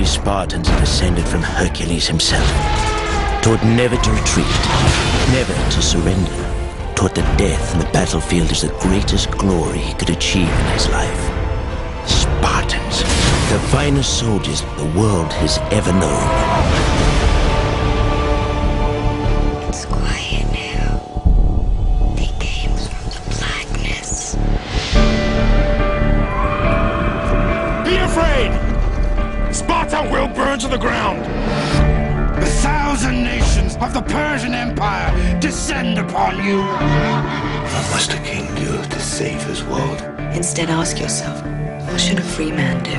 Spartans are descended from Hercules himself. Taught never to retreat, never to surrender. Taught that death in the battlefield is the greatest glory he could achieve in his life. Spartans, the finest soldiers the world has ever known. It's quiet now. They came from the blackness. Be afraid! Sparta will burn to the ground! The thousand nations of the Persian Empire descend upon you. What must a king do to save his world? Instead, ask yourself, what should a free man do?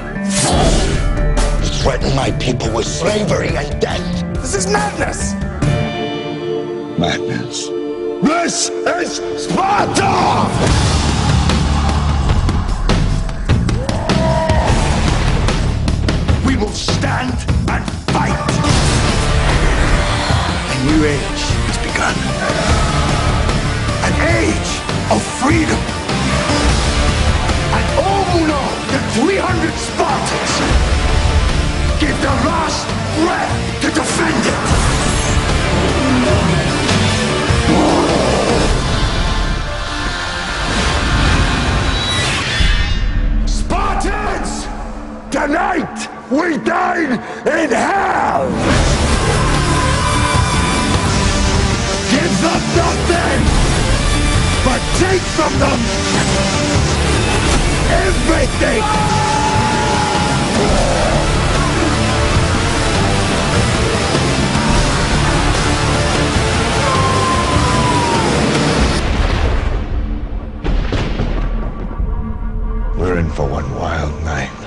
Threaten my people with slavery and death. This is madness! Madness. This is Sparta! Of freedom. And all who know that 300 Spartans give their last breath to defend it. Spartans! Tonight we dine in hell! from them! Everything! We're in for one wild night.